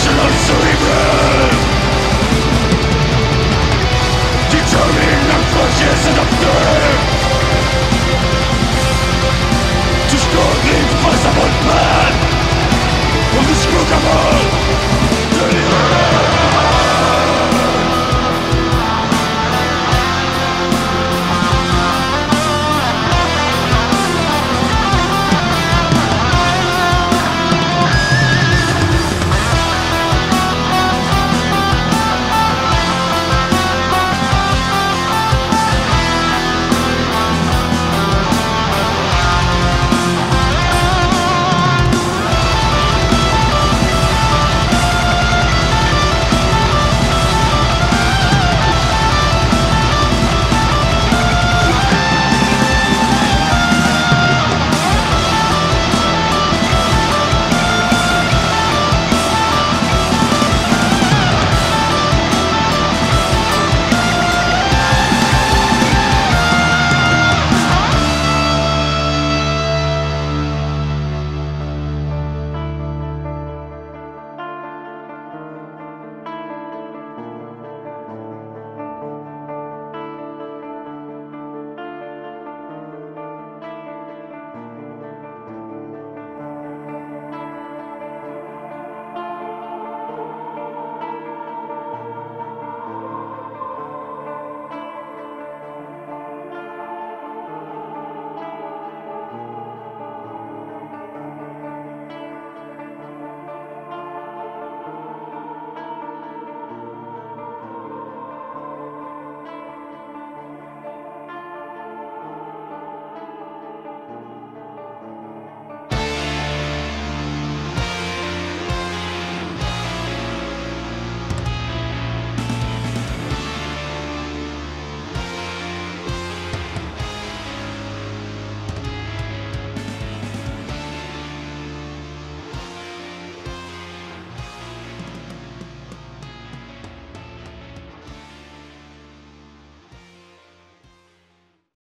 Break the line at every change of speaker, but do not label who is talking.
Passion of Cerebral.